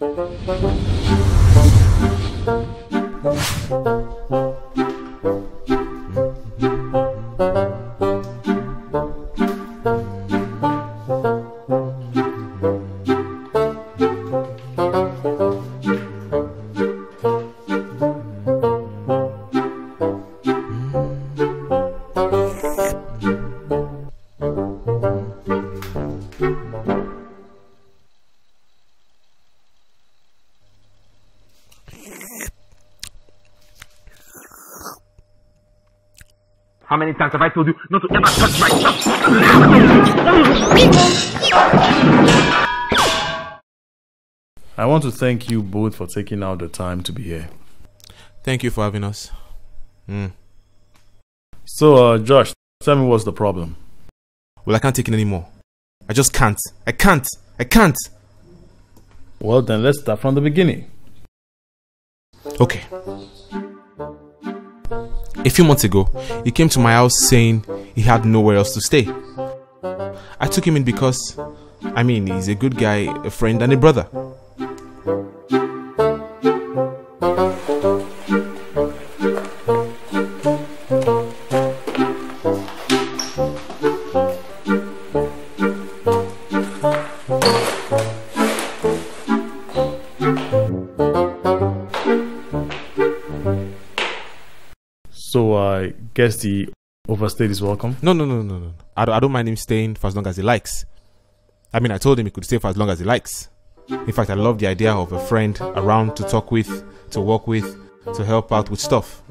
Thank you. How many times have I told you not to ever touch my stuff? I want to thank you both for taking out the time to be here. Thank you for having us. Mm. So, uh, Josh, tell me what's the problem. Well, I can't take it anymore. I just can't. I can't. I can't. Well, then let's start from the beginning. Okay. A few months ago, he came to my house saying he had nowhere else to stay. I took him in because, I mean, he's a good guy, a friend, and a brother. So, I guess the overstayed is welcome. No, no, no, no, no. I don't, I don't mind him staying for as long as he likes. I mean, I told him he could stay for as long as he likes. In fact, I love the idea of a friend around to talk with, to work with, to help out with stuff.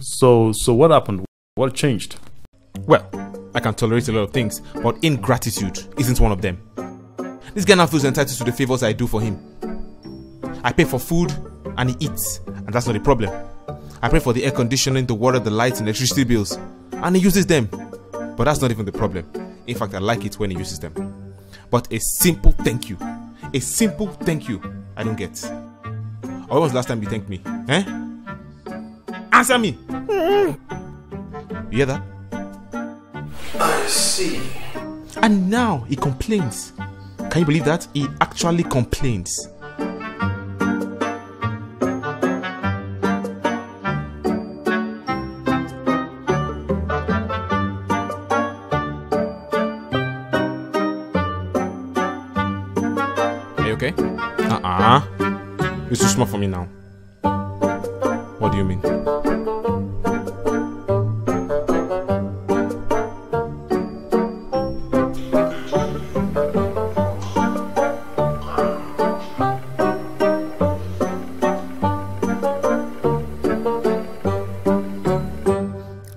So, so what happened? What changed? Well, I can tolerate a lot of things, but ingratitude isn't one of them. This guy now feels entitled to the favors I do for him. I pay for food and he eats, and that's not a problem. I pay for the air conditioning, the water, the lights, and electricity bills, and he uses them. But that's not even the problem. In fact, I like it when he uses them. But a simple thank you, a simple thank you, I don't get. Or when was the last time you thanked me? Eh? Answer me! You hear that? I see. And now he complains. Can you believe that? He actually complains. Are you okay? Uh uh It's too small for me now. What do you mean?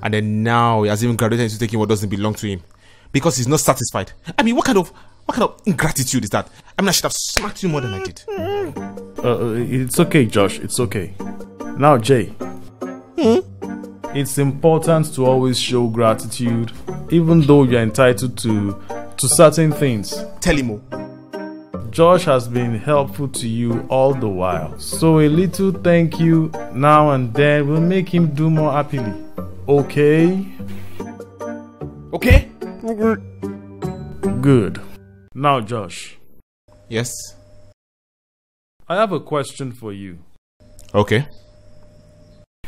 And then now he has even graduated into taking what doesn't belong to him because he's not satisfied. I mean, what kind of what kind of ingratitude is that? I mean, I should have smacked you more than I did. Uh, it's okay, Josh. It's okay. Now, Jay. It's important to always show gratitude, even though you're entitled to to certain things. Tell him more. Josh has been helpful to you all the while, so a little thank you now and then will make him do more happily. Okay? Okay. Good. Now, Josh, Yes. I have a question for you. Okay.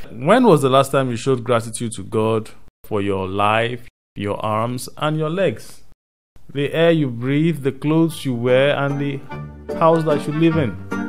When was the last time you showed gratitude to God for your life, your arms, and your legs? The air you breathe, the clothes you wear, and the house that you live in.